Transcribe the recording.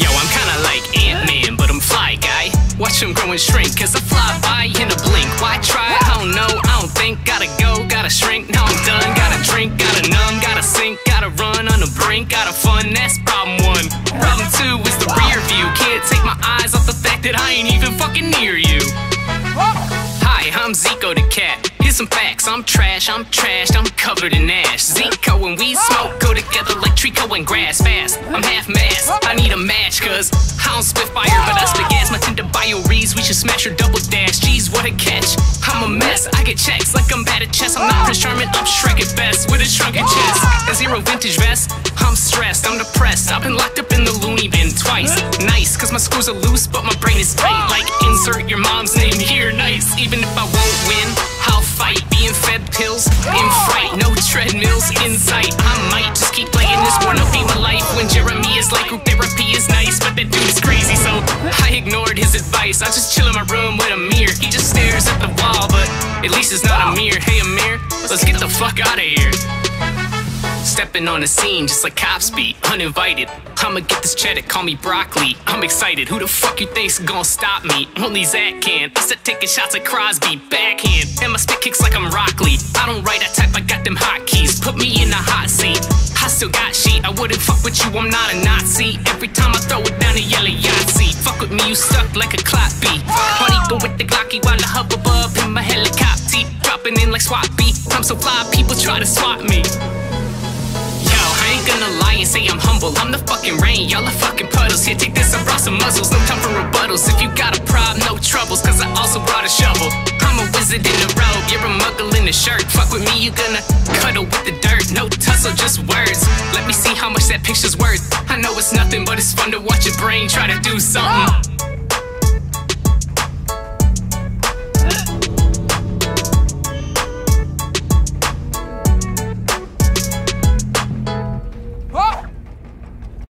Yo, I'm kinda like Ant-Man, but I'm fly guy. Watch him grow and shrink, cause I fly by in a blink. Why try? I don't know, I don't think. Gotta go, gotta shrink, now I'm done. Gotta drink, gotta numb, gotta sink. Gotta run on the brink, gotta fun. That's problem one. Problem two is the rear view. Can't take my eyes off the fact that I ain't even fucking near you. Hi, I'm Zeako the cat. Here's some facts, I'm trash, I'm trashed I'm covered in ash. Zeako when we smoke go together like Trico and grass fast. I'm half mast, I need a match, cause I don't spit fire, but I spit gas. My Tinder bio reads, we should smash your double dash. Jeez, what a catch. I'm a mess, I get checks like I'm bad at chess. I'm not Prince Charming, I'm Shrek at best with a shrunken chest. A zero vintage vest, I'm stressed, I'm depressed. I've been locked up in the loony bin twice. Nice, cause my screws are loose, but my brain is tight. Like insert your mom's name here, nice. Even if I won't win, fight. Being fed pills in fright, no treadmills in sight. I might just keep playing this wanna be my life when Jeremy is like group therapy is nice, but that dude is crazy, so I ignored his advice. I just chill in my room with a mirror. He just stares at the wall, but at least it's not a mirror. Hey Amir, let's get the fuck out of here. Stepping on the scene just like cops be uninvited. I'ma get this cheddar, call me broccoli. I'm excited. Who the fuck you think's gonna stop me? Only Zach can. I said taking shots at Crosby, backhand. And my spit kicks like I'm Rock Lee. I don't write, I type, I got them hotkeys. Put me in the hot seat. I still got sheet. I wouldn't fuck with you, I'm not a Nazi. Every time I throw it down, they yell at Yahtzee. Fuck with me, you stuck like a clock beat. Honey, go with the Glocky while I hover above in my helicopter. Dropping in like SWAT beat. I'm so fly, people try to swat me. Yo, I ain't gonna lie and say I'm humble. I'm the fucking rain, y'all are fucking puddles. Here, take this, I brought some muzzles. No time for rebuttals. If you got a problem, no troubles, cause I also brought a shovel. I'm a wizard in a robe, you're a muggle in a shirt. Fuck with me, you gonna cuddle with the dirt. No tussle, just words. Let me see how much that picture's worth. I know it's nothing, but it's fun to watch your brain try to do something.